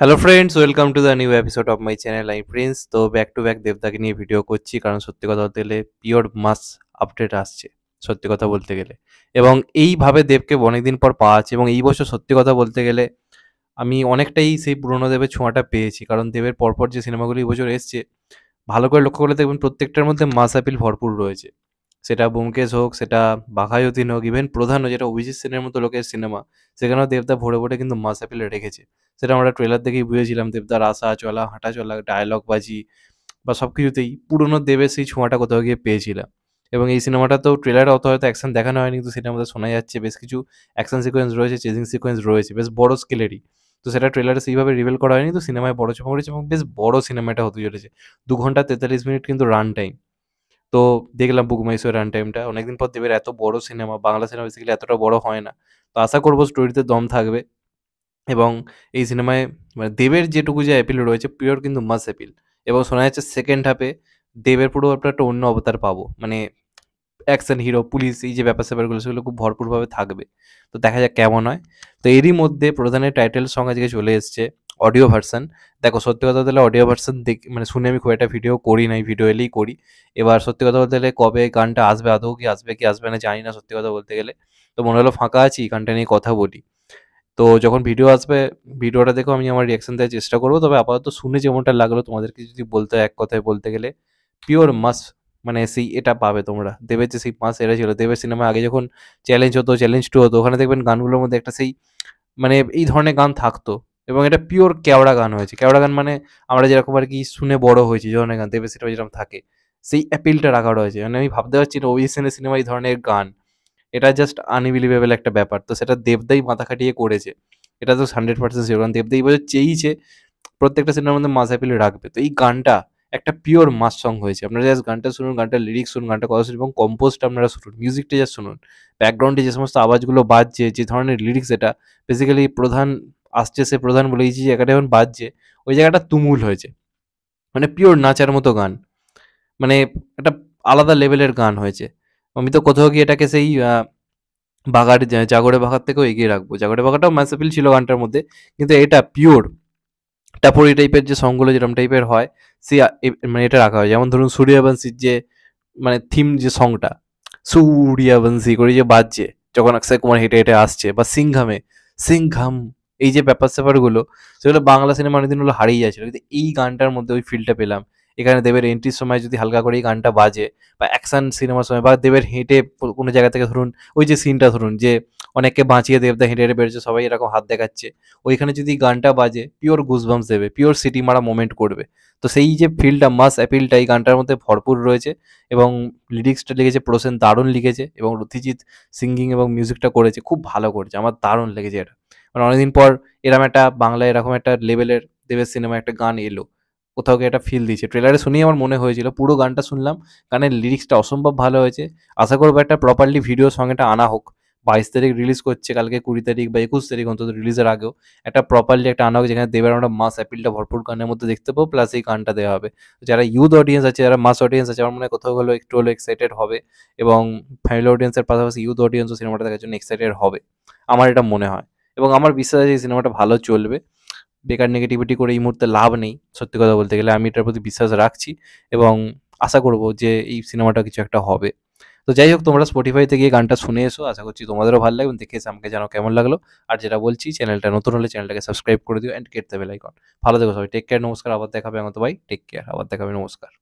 Hello friends welcome to the new episode of my channel I Prince তো back to back দেবদাকে নিয়ে video করছি, কারণ সত্যি কথা বলতে গেলে পিওর মাস আপডেট আসছে, সত্যি কথা বলতে গেলে। এবং এইভাবে দেবকে অনেকদিন পর পাওয়া আছে এবং এই বছর সত্যি কথা বলতে গেলে আমি অনেকটাই সেই পুরোনো দেবের ছোঁয়াটা পেয়েছি, কারণ দেবের পরপর যে সিনেমাগুলি এই বছর এসছে, ভালো করে লক্ষ্য করলে দেখবেন প্রত্যেকটার মধ্যে মাস অ্যাপিল ভরপুর রয়েছে। সেটা ব্যোমকেশ হোক, সেটা বাঘায়তীন হোক ইভেন প্রধানও যেটা অভিজিৎ সেনের মতো লোকের সিনেমা সেখানেও দেবদা ভরে ভরে কিন্তু মাস অ্যাপিল রেখেছে। সেটা আমরা ট্রেলার দেখেই বুঝেছিলাম দেবদার আসা চলা, হাঁটা চলা ডায়লগ বাজি, বা সব কিছুতেই পুরোনো দেবের সেই ছোঁয়াটা কোথাও গিয়ে পেয়েছিলাম। এবং এই সিনেমাটা তো ট্রেলারে অত হয়তো অ্যাকশন দেখানো হয়নি, কিন্তু সেটার মধ্যে শোনা যাচ্ছে, বেশ কিছু অ্যাকশন সিকোয়েন্স রয়েছে চেজিং সিকোয়েন্স রয়েছে, বেশ বড় স্কেলেরই তো সেটা ট্রেলারে সেইভাবে রিভিল করা হয়নি তো সিনেমায় বড় চোখা পড়েছে এবং বেশ বড় সিনেমাটা হতে চলেছে। দু ঘণ্টা তেতাল্লিশ মিনিট কিন্তু রান টাইম তো দেখলাম বুক মাইসোর রান টাইমটা অনেকদিন পর দেবের এত বড় সিনেমা বাংলা সিনেমা বেসিক্যালি এতটা বড় হয় না। তো আশা করব স্টোরিতে দম থাকবে। এবং এই সিনেমায় মানে দেবের যেটুকু যে অ্যাপিল রয়েছে পিওর কিন্তু মাস অ্যাপিল এবং শোনা যাচ্ছে সেকেন্ড হাফে দেবের পুরো একটা অন্য অবতার পাবো। মানে অ্যাকশন হিরো পুলিশ এই যে ব্যাপার স্যাপারগুলো, সেগুলো খুব ভরপুরভাবে থাকবে। তো দেখা যাক কেমন হয়। তো এরই মধ্যে প্রধানের টাইটেল সং আজকে চলে এসছে। অডিও ভার্সান দেখো, সত্যি কথা বলতে অডিও ভার্সান দেখ মানে শুনে আমি খুব একটা ভিডিও করি নাই ভিডিও এলেই করি। এবার সত্যি কথা বলতে গেলে কবে গানটা আসবে, আদৌ কি আসবে কি আসবে না জানি না সত্যি কথা বলতে গেলে। তো মনে হলো ফাঁকা আছি গানটা নিয়ে কথা বলি। তো যখন ভিডিও আসবে ভিডিওটা দেখো, আমি আমার রিয়াকশন দেওয়ার চেষ্টা করব। তবে আপাতত শুনে যেমনটা লাগল, তোমাদেরকে যদি বলতে এক কথায় বলতে গেলে পিওর মাস মানে সেই এটা পাবে তোমরা। দেবের যে সেই মাস এটা ছিল। দেবের সিনেমা আগে যখন চ্যালেঞ্জ হতো চ্যালেঞ্জ টু হতো, ওখানে দেখবেন গানগুলোর মধ্যে একটা সেই মানে এই ধরনের গান থাকতো। এবং এটা পিওর কেওড়া গান হয়েছে। কেওড়া গান মানে আমরা যেরকম আর কি শুনে বড় হয়েছি ধরনের গান দেবে সেটা যেরকম থাকে, সেই অ্যাপিলটা রাখা রয়েছে। মানে আমি ভাবতে পারছি অভিজিৎ সেনের সিনেমা এই ধরনের গান। এটা জাস্ট আনবিলিভেবল একটা ব্যাপার। তো সেটা দেবদাই মাথা খাটিয়ে করেছে। এটা তো হান্ড্রেড পার্সেন্ট কারণ দেবদাই বছর চেয়েছে প্রত্যেকটা সিনেমার মধ্যে মাস অ্যাপিল রাখবে। তো এই গানটা একটা পিওর মাস সং হয়েছে। আপনারা জাস্ট গানটা শুনুন গানটা লিরিক্স শুনুন, গানটা কথা শুনুন এবং কম্পোজটা আপনারা শুনুন মিউজিকটা জাস্ট শুনুন। ব্যাকগ্রাউন্ডে যে সমস্ত আওয়াজগুলো বাজছে, যে ধরনের লিরিক্স এটা বেসিক্যালি প্রধান আসছে সে প্রধান বলে এই যে জায়গাটা এখন বাজছে, ওই জায়গাটা তুমুল হয়েছে। মানে পিওর নাচার মতো গান। মানে একটা আলাদা লেভেলের গান হয়েছে। আমি তো কোথাও গিয়ে এটাকে সেই বাঘার জাগরে বাঘার থেকেও এগিয়ে রাখব। জাগরে বাঘাটাও ম্যাসাপিল ছিল গানটার মধ্যে, কিন্তু এটা পিওর টাপরি টাইপের যে সংগুলো যেরকম টাইপের হয়, সে মানে এটা রাখা হয়। যেমন ধরুন সূর্যবংশীর যে মানে থিম যে সংটা সূর্যবংশী করে যে বাজছে, যখন অক্ষয় কুমার হেঁটে হেঁটে আসছে, বা সিংহামে সিংহাম এই যে ব্যাপার স্যাপারগুলো, সেগুলো বাংলা সিনেমা অনেকদিন হলো হারিয়ে যাচ্ছিল। কিন্তু এই গানটার মধ্যে ওই ফিলটা পেলাম। এখানে দেবের এন্ট্রির সময় যদি হালকা করে এই গানটা বাজে, বা অ্যাকশন সিনেমার সময়, বা দেবের হেঁটে কোনো জায়গা থেকে ধরুন, ওই যে সিনটা ধরুন, যে অনেককে বাঁচিয়ে দেবদা হেঁটে হেঁটে বেরোচ্ছে, সবাই এরকম হাত দেখাচ্ছে, ওইখানে যদি গানটা বাজে পিওর গুজবামস দেবে পিওর সিটি মারা মোমেন্ট করবে। তো সেই যে ফিলটা মাস অ্যাপিলটা এই গানটার মধ্যে ভরপুর রয়েছে, এবং লিরিক্সটা লিখেছে প্রসেন দারুণ লিখেছে, এবং রথিজিৎ সিঙ্গিং এবং মিউজিকটা করেছে, খুব ভালো করেছে, আমার দারুণ লেগেছে এটা। মানে অনেকদিন পর এরকম একটা বাংলায় এরকম একটা লেভেলের দেবের সিনেমা একটা গান এলো। কোথাও একটা ফিল দিয়েছে। ট্রেলারে শুনেই আমার মনে হয়েছিল, পুরো গানটা শুনলাম, গানের লিরিক্সটা অসম্ভব ভালো হয়েছে। আশা করব একটা প্রপারলি ভিডিও সঙ্গেটা আনা হোক। বাইশ তারিখ রিলিজ করছে, কালকে কুড়ি তারিখ বা একুশ তারিখ অন্তত রিলিজের আগেও। একটা প্রপারলি একটা আনা হোক, যেখানে দেবের আমরা মাস অ্যাপিলটা ভরপুর গানের মধ্যে দেখতে পাবো প্লাস এই গানটা দেওয়া হবে। যারা ইউথ অডিয়েন্স আছে, যারা মাস অডিয়েন্স আছে, আমার মনে হয় কোথাও হলো একটু হলো এক্সাইটেড হবে এবং ফ্যামিলি অডিয়েন্সের পাশাপাশি ইউথ অডিয়েন্সও সিনেমাটা দেখার জন্য এক্সাইটেড হবে। আমার এটা মনে হয়। এবং আমার বিশ্বাস আছে এই সিনেমাটা ভালো চলবে। বেকার নেগেটিভিটি করে এই মুহূর্তে লাভ নেই, সত্যি কথা বলতে গেলে। আমি এটার প্রতি বিশ্বাস রাখছি এবং আশা করব যে এই সিনেমাটা কিছু একটা হবে। তো যাই হোক, তোমরা স্পটিফাইতে গিয়ে গানটা শুনে এসো। আশা করছি তোমাদেরও ভালো লাগবে। দেখে এসে আমাকে জানো কেমন লাগল। আর যেটা বলছি, চ্যানেলটা নতুন হলে চ্যানেলটাকে সাবস্ক্রাইব করে দিও অ্যান্ড কেট দেবে লাইকন ভালো থেকো সবাই। টেক কেয়ার নমস্কার। আবার দেখাবে এখন তো ভাই। টেক কেয়ার আবার দেখাবে। নমস্কার।